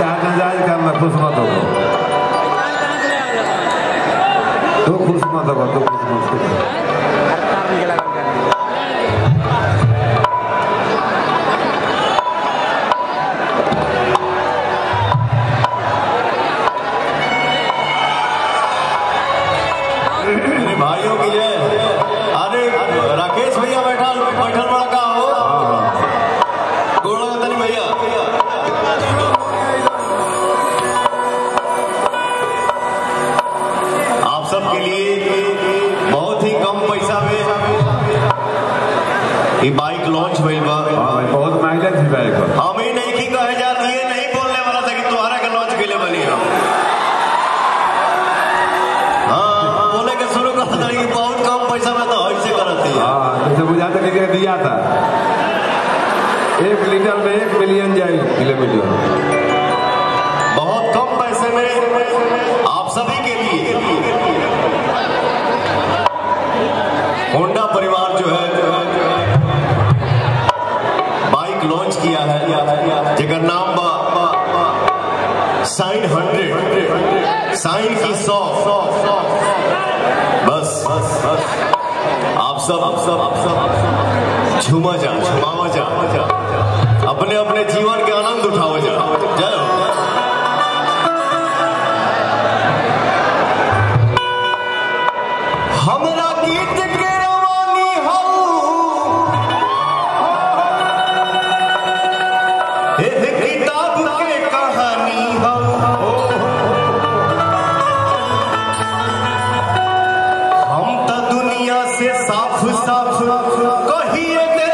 ta'tildan ekanman ko'zma to'qib कम पैसा में। ये बाइक लॉन्च भइल बा। हाँ बहुत माइलेज भी बैग हम ही नहीं की कहे जात ये नहीं बोलने वाला था कि तुम्हारा के लॉन्च के लिए बनी हम हाँ बोले के शुरू कर था बहुत कम पैसा में तो ऐसे करती है। हाँ जैसे बुझाता कि दिया था? एक लीटर में एक सब सब सब झूमा जा झुमावा जा। अपने अपने जीवन के आनंद उठाओ जा। जय हमरा गीत एह किताब के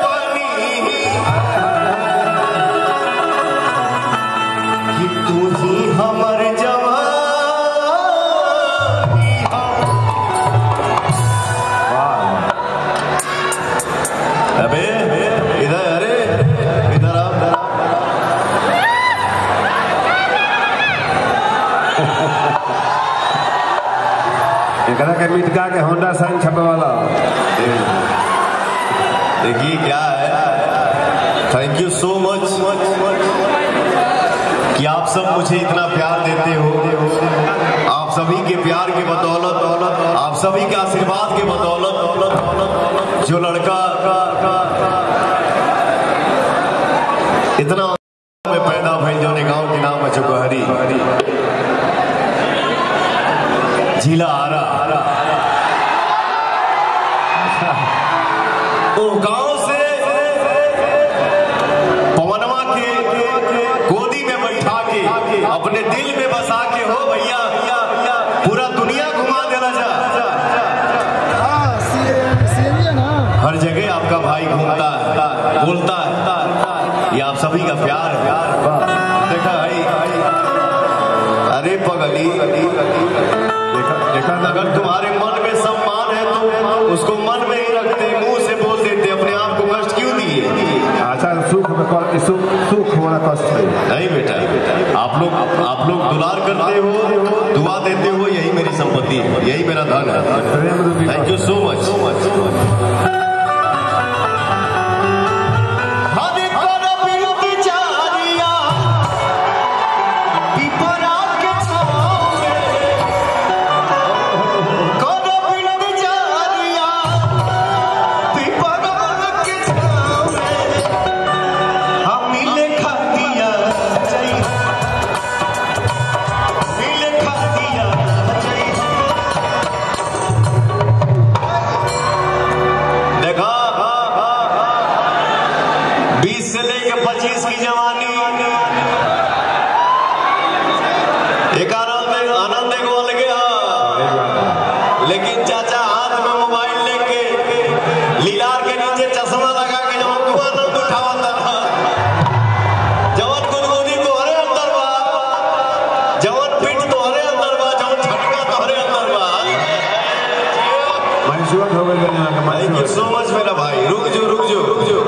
कहानी हो हम तो ही हमर जवानी हो। इधर अरे इधर। एकरा के मिटका के होंडा साइन छपे वाला देखिए क्या है थैंक यू सो मच कि आप सब मुझे इतना प्यार देते हो। आप सभी के प्यार के बदौलत, आप सभी के आशीर्वाद के बदौलत, जो लड़का इतना जिला आरा वो गाँव से पवनवा के गोदी में बैठा के अपने दिल में बसा के हो भैया पूरा दुनिया घुमा देना जा हाँ ना। हर जगह आपका भाई घूमता है बोलता है। ये आप सभी का प्यार है। देखा भाई। अरे पगली। अगर तुम्हारे मन में सम्मान है तो उसको मन में ही रखते मुँह से बोल देते अपने आप को कष्ट क्यों दिए? अच्छा सुख सुख सुख होना कष्ट है। नहीं बेटा आप लोग आप लोग दुलार करते हो दुआ देते हो यही मेरी संपत्ति है यही मेरा धन है। Thank you so Cứu